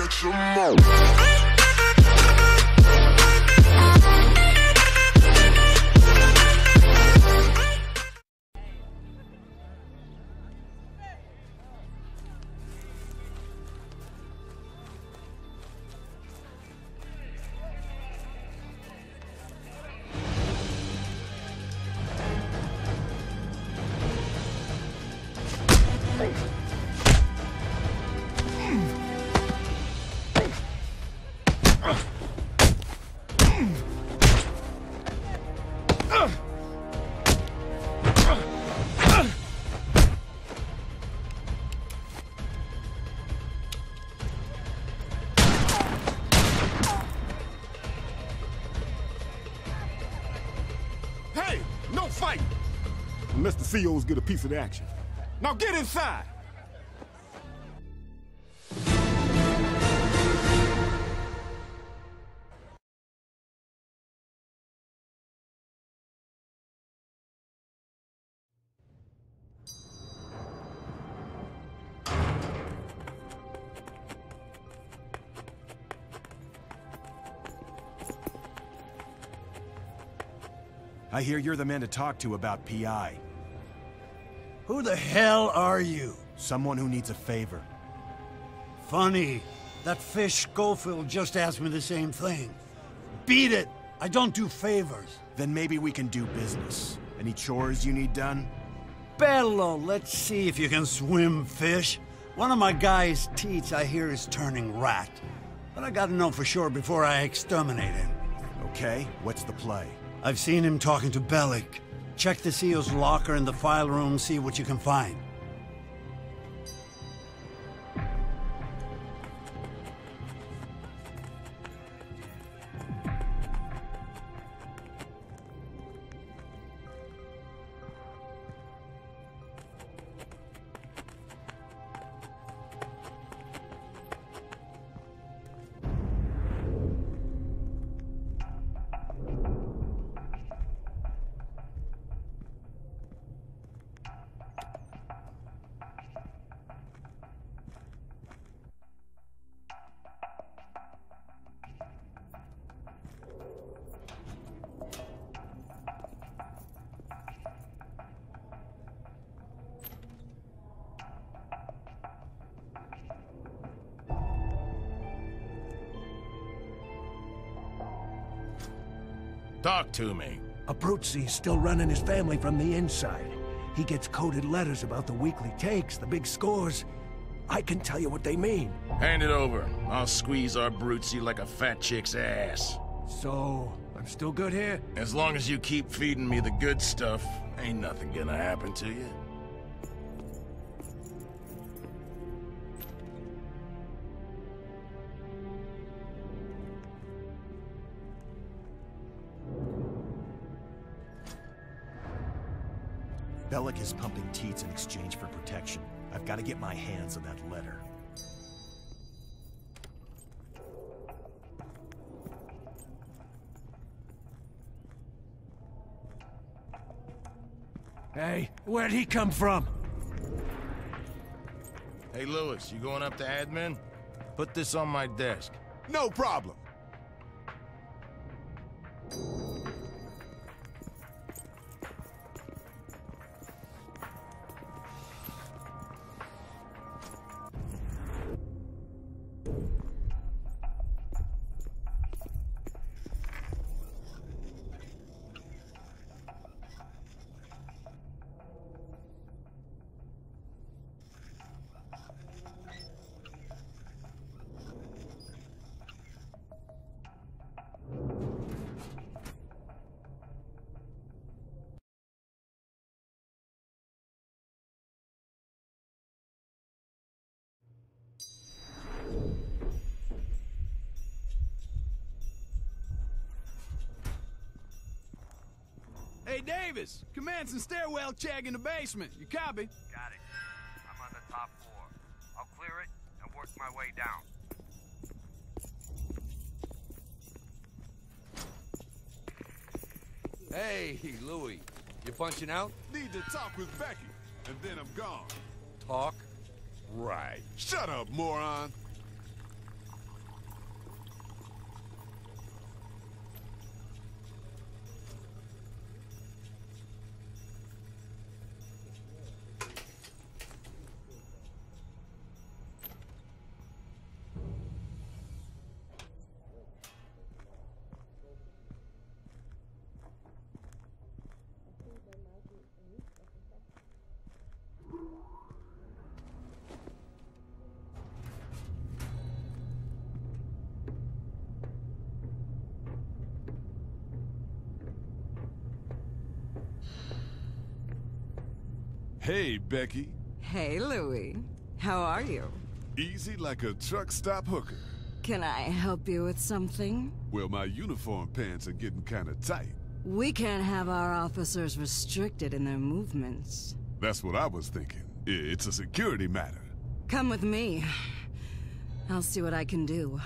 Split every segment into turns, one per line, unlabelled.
Check some more.
Hey, Unless the COs get a piece of the action. Now get inside!
I hear you're the man to talk to about PI.
Who the hell are you?
Someone who needs a favor.
Funny. That fish Scofield just asked me the same thing. Beat it! I don't do favors.
Then maybe we can do business. Any chores you need done?
Bello, let's see if you can swim, fish. One of my guys' teats I hear is turning rat. But I gotta know for sure before I exterminate him.
Okay, what's the play?
I've seen him talking to Bellick. Check the SEAL's locker in the file room, see what you can find.
Talk to me.
Abruzzi's still running his family from the inside. He gets coded letters about the weekly takes, the big scores. I can tell you what they mean.
Hand it over. I'll squeeze our Brutesy like a fat chick's ass.
So, I'm still good here?
As long as you keep feeding me the good stuff, ain't nothing gonna happen to you.
Bellick is pumping teats in exchange for protection. I've got to get my hands on that letter.
Hey, where'd he come from?
Hey, Lewis, you going up to admin? Put this on my desk.
No problem.
Davis, command some stairwell check in the basement. You copy?
Got it. I'm on the top floor. I'll clear it and work my way down.
Hey, Louis, you punching out?
Need to talk with Becky, and then I'm gone.
Talk. Right.
Shut up, moron. Hey, Becky.
Hey, Louie. How are you?
Easy like a truck stop hooker.
Can I help you with something?
Well, my uniform pants are getting kinda tight.
We can't have our officers restricted in their movements.
That's what I was thinking. It's a security matter.
Come with me. I'll see what I can do.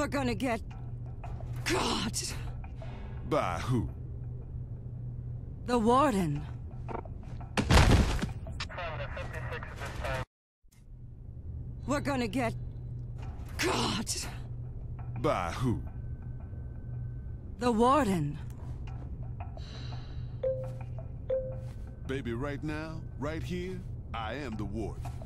We're gonna get... God!
By who?
The Warden. We're gonna get... God!
By who?
The Warden.
Baby, right now, right here, I am the warden.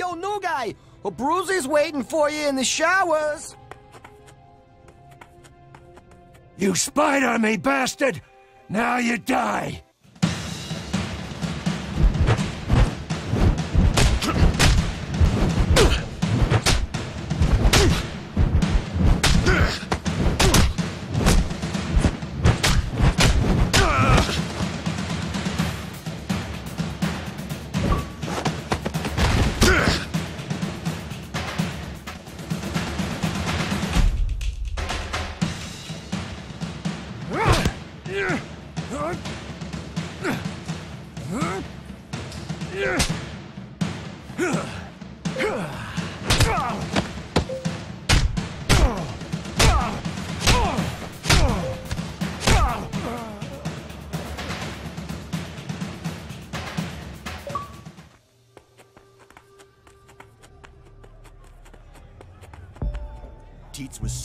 Yo, new guy! Well, Bruisy's waiting for you in the showers!
You spied on me, bastard! Now you die!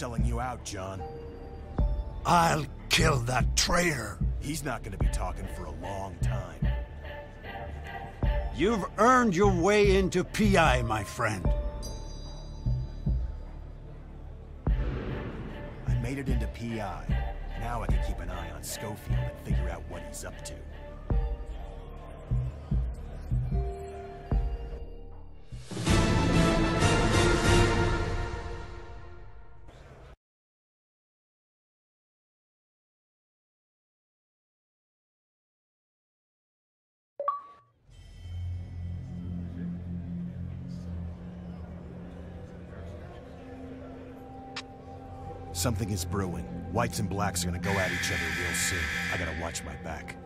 Selling you out, John.
I'll kill that traitor.
He's not gonna be talking for a long time.
You've earned your way into PI, my friend.
I made it into PI. Now I can keep an eye on Scofield and figure out what he's up to. Something is brewing. Whites and blacks are gonna go at each other real soon. I gotta watch my back.